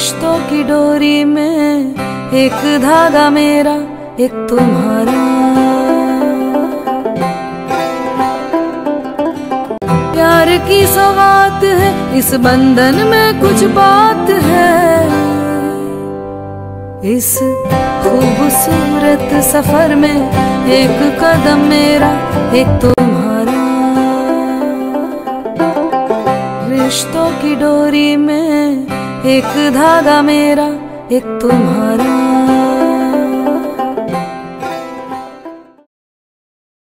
की डोरी में एक धागा मेरा, एक तुम्हारा। प्यार की सौगात है, इस बंधन में कुछ बात है। इस खूबसूरत सफ़र में एक कदम मेरा, एक तुम्हारा। रिश्तों की डोरी में एक धागा मेरा एक तुम्हारा।